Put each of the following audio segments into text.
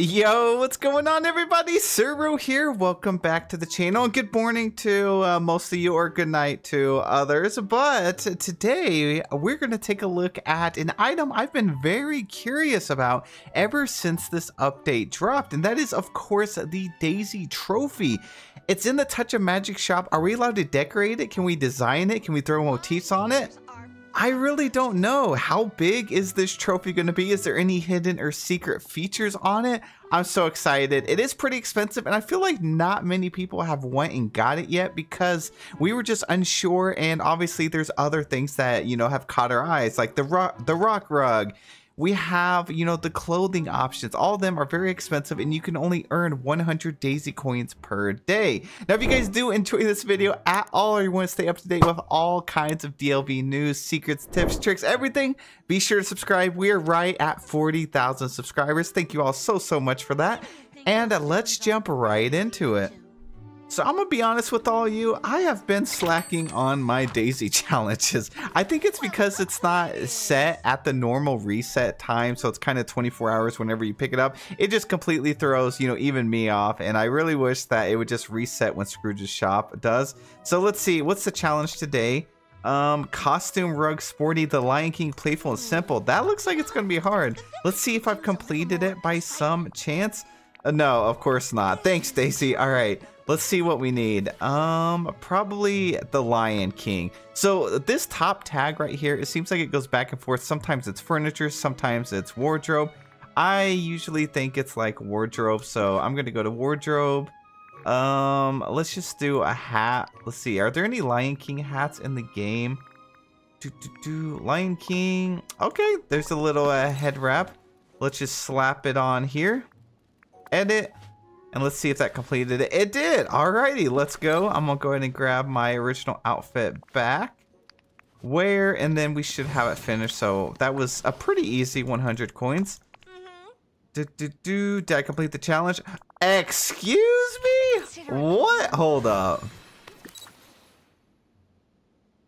Yo, what's going on everybody? Serroh here. Welcome back to the channel. Good morning to uh, most of you or good night to others. But today we're going to take a look at an item I've been very curious about ever since this update dropped. And that is of course the Daisy Trophy. It's in the Touch of Magic shop. Are we allowed to decorate it? Can we design it? Can we throw motifs on it? I really don't know. How big is this trophy going to be? Is there any hidden or secret features on it? I'm so excited. It is pretty expensive and I feel like not many people have went and got it yet because we were just unsure and obviously there's other things that, you know, have caught our eyes like the rock, the rock rug we have, you know, the clothing options. All of them are very expensive and you can only earn 100 Daisy coins per day. Now, if you guys do enjoy this video at all or you want to stay up to date with all kinds of DLV news, secrets, tips, tricks, everything, be sure to subscribe. We are right at 40,000 subscribers. Thank you all so, so much for that. And let's jump right into it. So I'm gonna be honest with all you, I have been slacking on my Daisy challenges. I think it's because it's not set at the normal reset time, so it's kind of 24 hours whenever you pick it up. It just completely throws, you know, even me off, and I really wish that it would just reset when Scrooge's shop does. So let's see, what's the challenge today? Um, costume rug sporty, the Lion King playful and simple. That looks like it's gonna be hard. Let's see if I've completed it by some chance. Uh, no, of course not. Thanks, Stacy. All right. Let's see what we need. Um, probably the Lion King. So this top tag right here, it seems like it goes back and forth. Sometimes it's furniture, sometimes it's wardrobe. I usually think it's like wardrobe, so I'm gonna go to wardrobe. Um, let's just do a hat. Let's see, are there any Lion King hats in the game? Do, do, do. Lion King. Okay, there's a little uh, head wrap. Let's just slap it on here. Edit. And let's see if that completed it. It did. Alrighty, let's go. I'm gonna go ahead and grab my original outfit back. Where, and then we should have it finished. So that was a pretty easy 100 coins. Mm-hmm. Do, do, do. Did I complete the challenge? Excuse me? What? Hold up.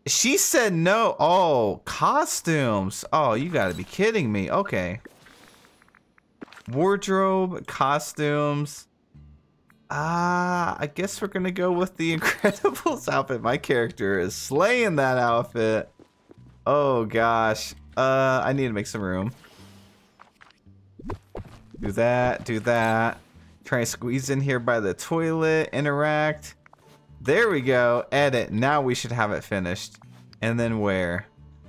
She said no. Oh, costumes. Oh, you gotta be kidding me. Okay. Wardrobe, costumes. Ah, uh, I guess we're gonna go with the Incredibles outfit. My character is slaying that outfit. Oh gosh. Uh, I need to make some room. Do that, do that. Try to squeeze in here by the toilet, interact. There we go, edit. Now we should have it finished. And then where?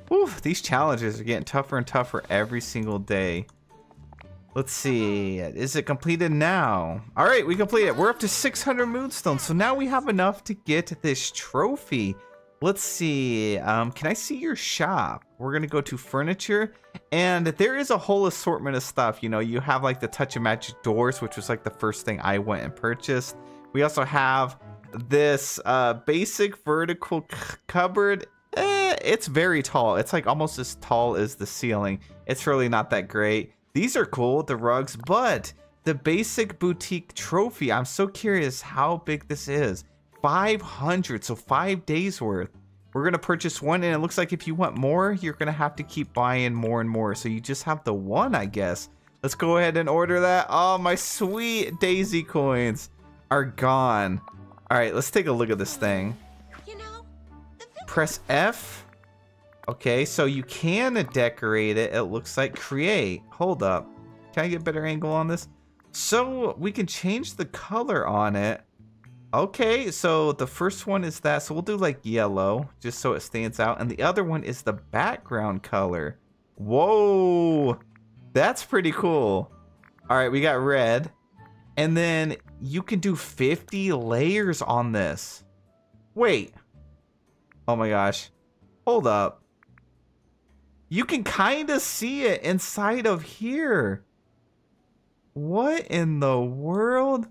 Whew, these challenges are getting tougher and tougher every single day. Let's see. Is it completed now? All right, we completed it. We're up to 600 moonstones. So now we have enough to get this trophy. Let's see. Um, can I see your shop? We're going to go to furniture. And there is a whole assortment of stuff. You know, you have like the Touch of Magic doors, which was like the first thing I went and purchased. We also have this uh, basic vertical cupboard. Eh, it's very tall. It's like almost as tall as the ceiling. It's really not that great. These are cool, the rugs, but the basic boutique trophy, I'm so curious how big this is. 500, so five days worth. We're going to purchase one, and it looks like if you want more, you're going to have to keep buying more and more. So you just have the one, I guess. Let's go ahead and order that. Oh, my sweet Daisy coins are gone. All right, let's take a look at this thing. You know, Press F Okay, so you can decorate it. It looks like create. Hold up. Can I get a better angle on this? So we can change the color on it. Okay, so the first one is that. So we'll do like yellow, just so it stands out. And the other one is the background color. Whoa, that's pretty cool. All right, we got red. And then you can do 50 layers on this. Wait. Oh my gosh. Hold up you can kind of see it inside of here. What in the world?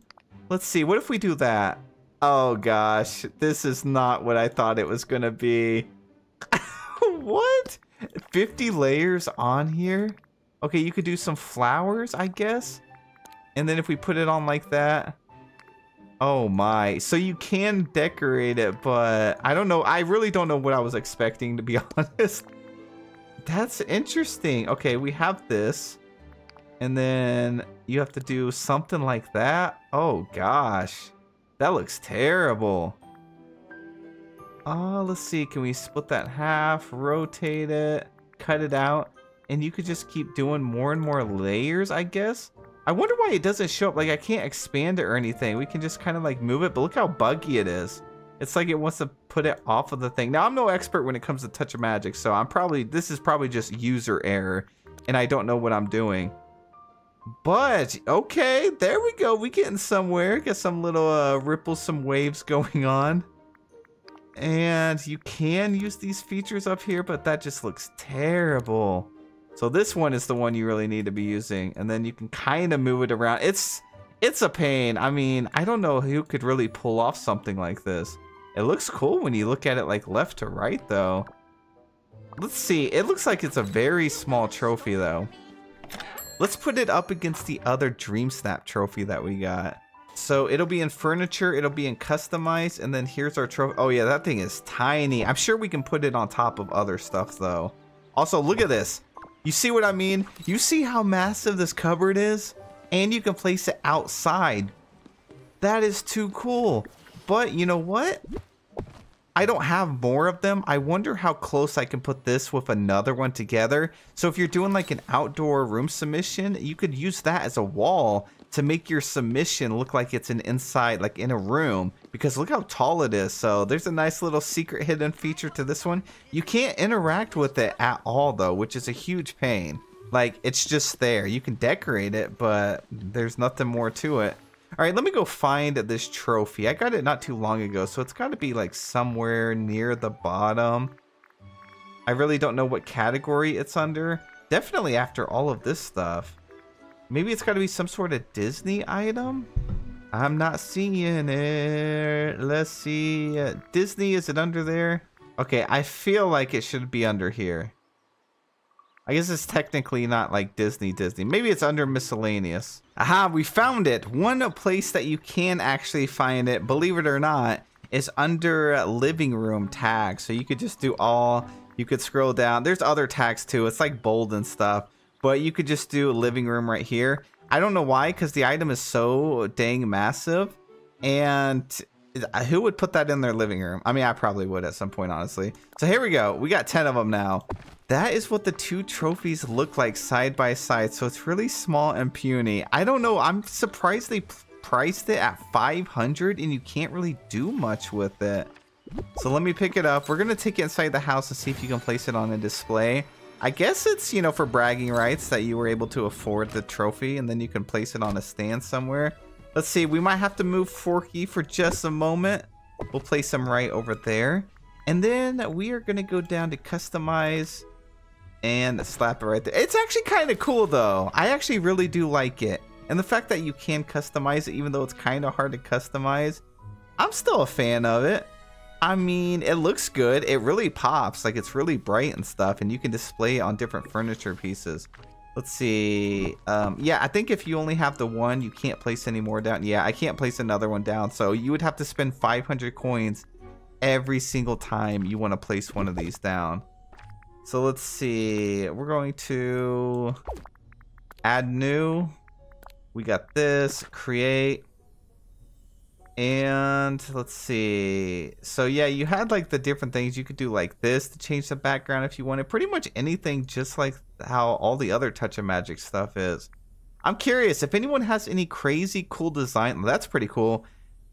Let's see. What if we do that? Oh gosh, this is not what I thought it was going to be. what? 50 layers on here? Okay, you could do some flowers, I guess. And then if we put it on like that. Oh my. So you can decorate it, but I don't know. I really don't know what I was expecting, to be honest. That's interesting. Okay, we have this. And then you have to do something like that. Oh gosh. That looks terrible. Oh, let's see. Can we split that half, rotate it, cut it out? And you could just keep doing more and more layers, I guess? I wonder why it doesn't show up. Like, I can't expand it or anything. We can just kind of, like, move it. But look how buggy it is. It's like it wants to put it off of the thing. Now, I'm no expert when it comes to Touch of Magic, so I'm probably... This is probably just user error, and I don't know what I'm doing. But, okay, there we go. We getting somewhere. Got some little uh, ripples, some waves going on. And you can use these features up here, but that just looks terrible. So this one is the one you really need to be using. And then you can kind of move it around. It's it's a pain. I mean, I don't know who could really pull off something like this. It looks cool when you look at it like left to right, though. Let's see. It looks like it's a very small trophy, though. Let's put it up against the other Dream Snap trophy that we got. So it'll be in furniture, it'll be in customized, and then here's our trophy. Oh yeah, that thing is tiny. I'm sure we can put it on top of other stuff though. Also, look at this. You see what I mean? You see how massive this cupboard is? And you can place it outside. That is too cool. But you know what? I don't have more of them. I wonder how close I can put this with another one together. So if you're doing like an outdoor room submission, you could use that as a wall to make your submission look like it's an inside, like in a room. Because look how tall it is. So there's a nice little secret hidden feature to this one. You can't interact with it at all though, which is a huge pain. Like it's just there. You can decorate it, but there's nothing more to it. All right, let me go find this trophy. I got it not too long ago, so it's got to be like somewhere near the bottom. I really don't know what category it's under. Definitely after all of this stuff. Maybe it's got to be some sort of Disney item? I'm not seeing it. Let's see. Disney, is it under there? Okay, I feel like it should be under here. I guess it's technically not like Disney Disney. Maybe it's under miscellaneous. Aha, we found it. One place that you can actually find it, believe it or not, is under living room tag. So you could just do all, you could scroll down. There's other tags too. It's like bold and stuff, but you could just do living room right here. I don't know why, because the item is so dang massive. And who would put that in their living room? I mean, I probably would at some point, honestly. So here we go. We got 10 of them now. That is what the two trophies look like side by side. So it's really small and puny. I don't know. I'm surprised they priced it at 500 and you can't really do much with it. So let me pick it up. We're going to take it inside the house and see if you can place it on a display. I guess it's, you know, for bragging rights that you were able to afford the trophy and then you can place it on a stand somewhere. Let's see. We might have to move Forky for just a moment. We'll place him right over there. And then we are going to go down to customize and slap it right there. It's actually kind of cool though. I actually really do like it. And the fact that you can customize it, even though it's kind of hard to customize, I'm still a fan of it. I mean, it looks good. It really pops. Like, it's really bright and stuff. And you can display it on different furniture pieces. Let's see. Um, yeah, I think if you only have the one, you can't place any more down. Yeah, I can't place another one down. So you would have to spend 500 coins every single time you want to place one of these down. So let's see. We're going to add new. We got this, create. And let's see. So yeah, you had like the different things. You could do like this to change the background if you wanted. Pretty much anything just like how all the other Touch of Magic stuff is. I'm curious if anyone has any crazy cool design. That's pretty cool.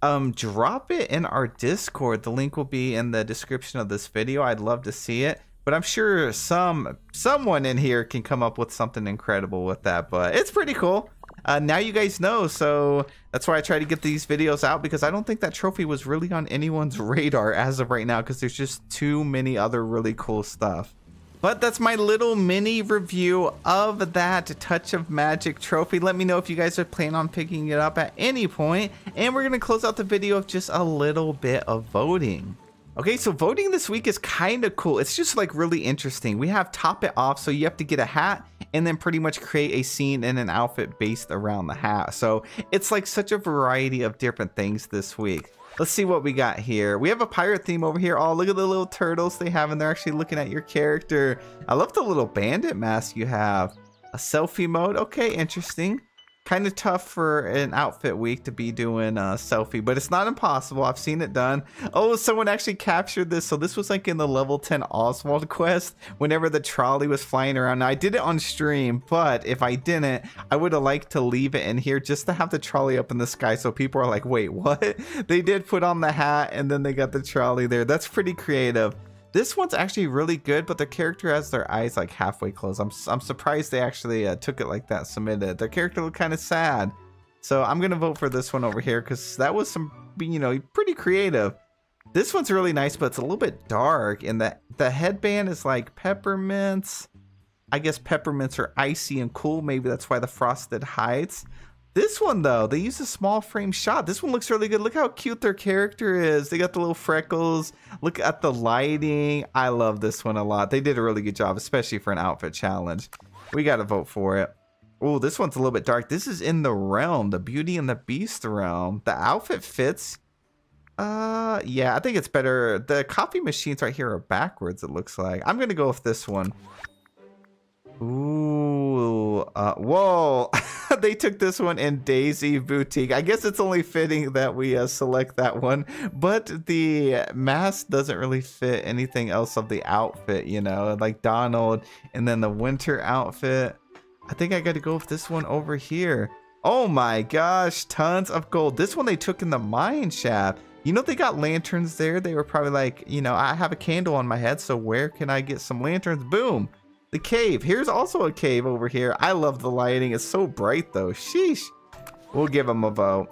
Um, drop it in our Discord. The link will be in the description of this video. I'd love to see it but I'm sure some someone in here can come up with something incredible with that. But it's pretty cool. Uh, now you guys know, so that's why I try to get these videos out because I don't think that trophy was really on anyone's radar as of right now because there's just too many other really cool stuff. But that's my little mini review of that Touch of Magic trophy. Let me know if you guys are planning on picking it up at any point. And we're going to close out the video with just a little bit of voting. Okay, so voting this week is kind of cool. It's just like really interesting. We have top it off, so you have to get a hat and then pretty much create a scene and an outfit based around the hat. So it's like such a variety of different things this week. Let's see what we got here. We have a pirate theme over here. Oh, look at the little turtles they have and they're actually looking at your character. I love the little bandit mask you have. A selfie mode. Okay, interesting kind of tough for an outfit week to be doing a selfie, but it's not impossible. I've seen it done. Oh, someone actually captured this. So this was like in the level 10 Oswald quest whenever the trolley was flying around. Now I did it on stream, but if I didn't, I would have liked to leave it in here just to have the trolley up in the sky. So people are like, wait, what? They did put on the hat and then they got the trolley there. That's pretty creative. This one's actually really good, but the character has their eyes like halfway closed. I'm, I'm surprised they actually uh, took it like that, submitted. Their character looked kind of sad. So I'm going to vote for this one over here because that was some, you know, pretty creative. This one's really nice, but it's a little bit dark. And the, the headband is like peppermints. I guess peppermints are icy and cool. Maybe that's why the frosted hides. This one though, they use a small frame shot. This one looks really good. Look how cute their character is. They got the little freckles. Look at the lighting. I love this one a lot. They did a really good job, especially for an outfit challenge. We got to vote for it. Oh, this one's a little bit dark. This is in the realm, the Beauty and the Beast realm. The outfit fits. Uh, yeah, I think it's better. The coffee machines right here are backwards, it looks like. I'm going to go with this one. Ooh, uh, whoa. they took this one in Daisy Boutique. I guess it's only fitting that we uh, select that one, but the mask doesn't really fit anything else of the outfit, you know, like Donald and then the winter outfit. I think I got to go with this one over here. Oh my gosh, tons of gold. This one they took in the mine shaft. You know, they got lanterns there. They were probably like, you know, I have a candle on my head, so where can I get some lanterns? Boom. The cave. Here's also a cave over here. I love the lighting. It's so bright though. Sheesh. We'll give them a vote.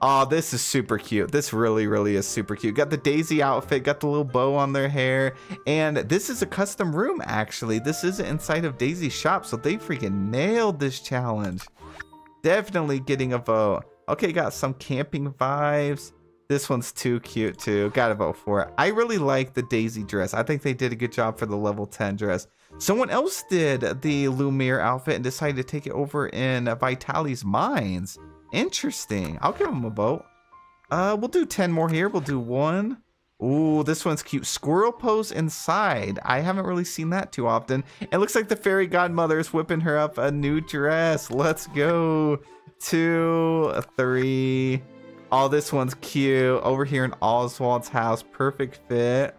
Oh, this is super cute. This really, really is super cute. Got the Daisy outfit, got the little bow on their hair. And this is a custom room, actually. This isn't inside of Daisy's shop, so they freaking nailed this challenge. Definitely getting a vote. Okay, got some camping vibes. This one's too cute, too. Gotta vote for it. I really like the Daisy dress. I think they did a good job for the level 10 dress. Someone else did the Lumiere outfit and decided to take it over in Vitaly's mines. Interesting. I'll give them a vote. Uh, we'll do 10 more here. We'll do one. Ooh, this one's cute. Squirrel pose inside. I haven't really seen that too often. It looks like the fairy godmother is whipping her up a new dress. Let's go. Two, three. Oh, this one's cute. Over here in Oswald's house. Perfect fit.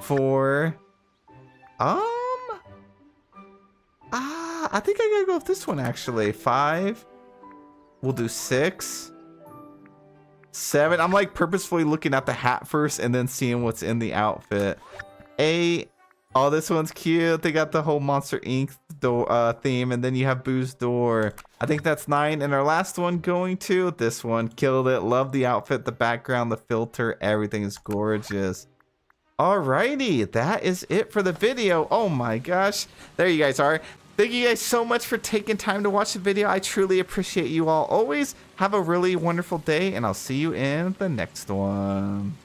Four. Um, I think I gotta go with this one actually. Five. We'll do six. Seven. I'm like purposefully looking at the hat first and then seeing what's in the outfit. Eight. Oh, this one's cute. They got the whole Monster Inc. door uh, theme, and then you have Boo's door. I think that's nine. And our last one going to this one. Killed it. Love the outfit, the background, the filter. Everything is gorgeous. Alrighty, that is it for the video. Oh my gosh. There you guys are. Thank you guys so much for taking time to watch the video. I truly appreciate you all always. Have a really wonderful day, and I'll see you in the next one.